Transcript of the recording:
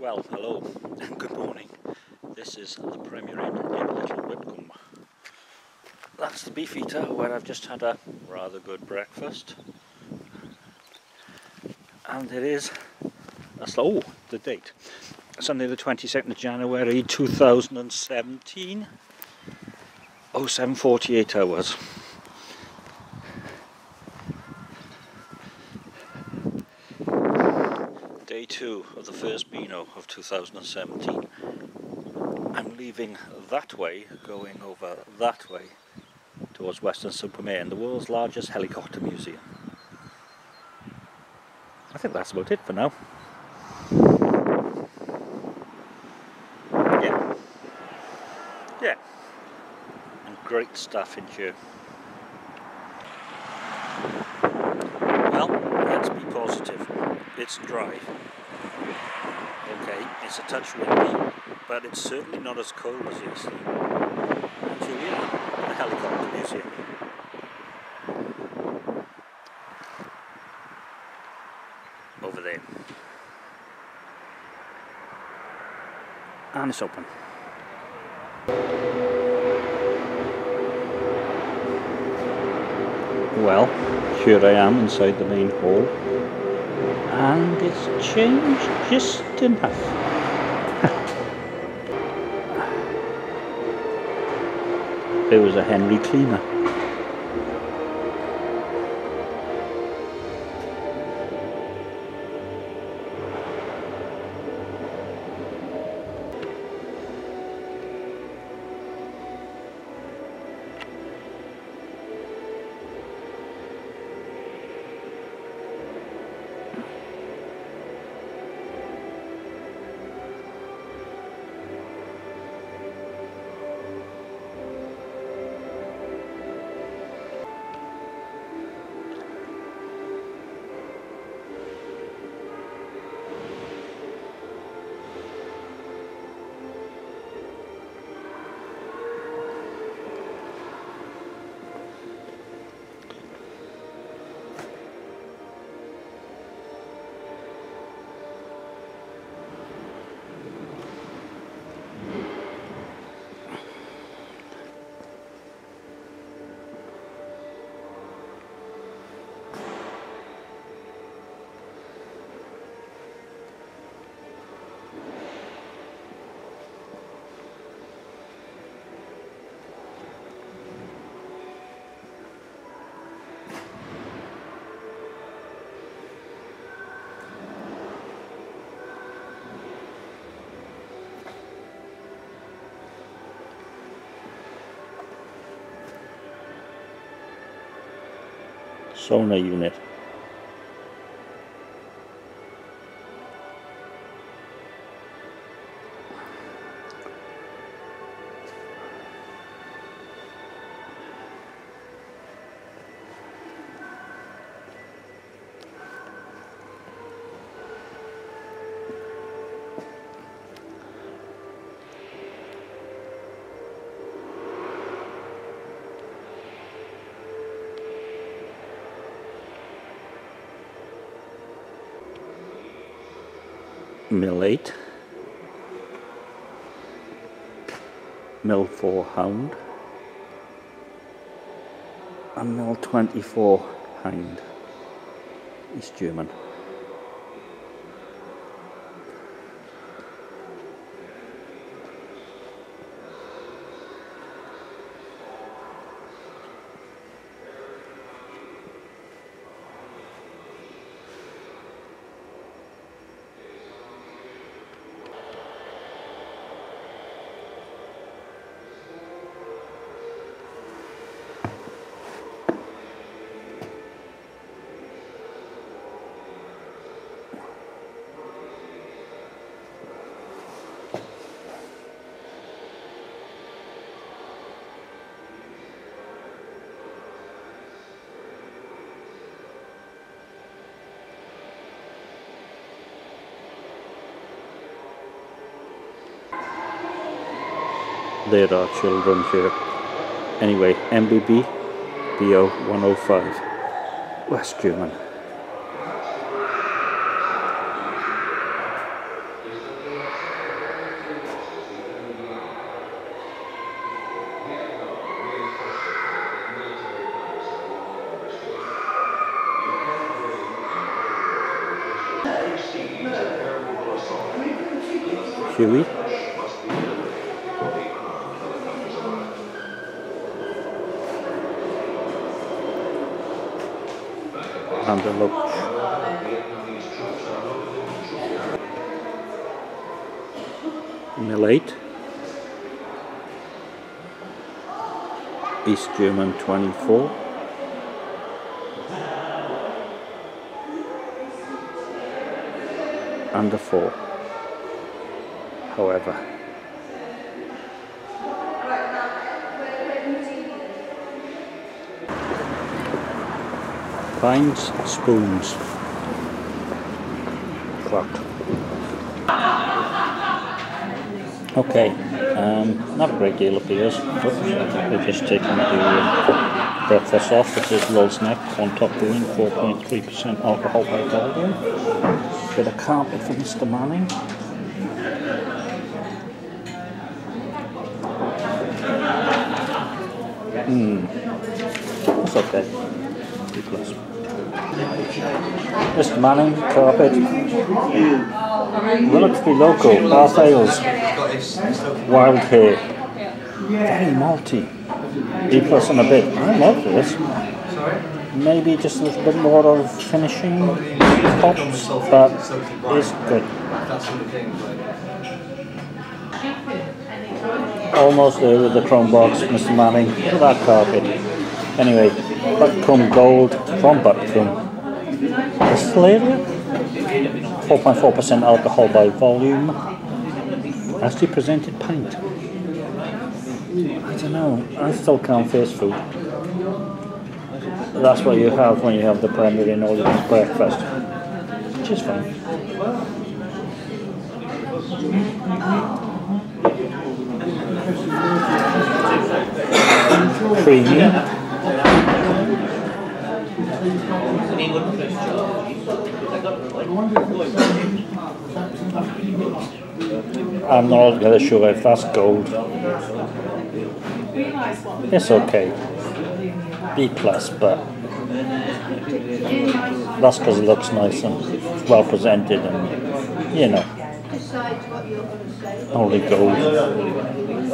Well, hello and good morning. This is the Premier Inn in Little Whitcombe. That's the Beefeater where I've just had a rather good breakfast. And it is, oh, the date. Sunday the 22nd of January 2017. Oh, 7.48 hours. Day two of the first Beano of 2017. I'm leaving that way, going over that way towards Weston-super-Mare in the world's largest helicopter museum. I think that's about it for now. Yeah. Yeah. And great stuff in here. It's dry. Okay, it's a touch windy, but it's certainly not as cold as yesterday. The helicopter museum. Over there. And it's open. Well, here I am inside the main hall and it's changed just enough. there was a Henry Cleaner. Sonar unit. Mill 8 mill 4 hound. And mill 24 hind East German there are children here. Anyway, MBB BO 105, West German. Huey. Look. Milate. East German 24. Under 4. However. Pines, spoons. Clock. Okay, um, not a great deal of beers. We're just taking the uh, breakfast off. This is Rolls Neck on top brewing, 4.3% alcohol by volume. Bit of carpet for Mr. Manning. Hmm, that's okay. Plus. Mr. Manning, carpet. Relatively local, Bath Ales. Wild Hare. Very malty. B plus and a bit. I love this. Maybe just a little bit more of finishing hops, but it's good. Almost there with the chrome box, Mr. Manning. That carpet. Anyway, Butcombe Gold from Butcombe. Distillery. 4.4% alcohol by volume. Nicely presented pint. I don't know. I still can't face food. That's what you have when you have the Premier Inn all your breakfast. Which is fine. Creamy. I'm not altogether sure if that's gold. It's okay. B plus, but that's because it looks nice and well presented and, you know, only gold.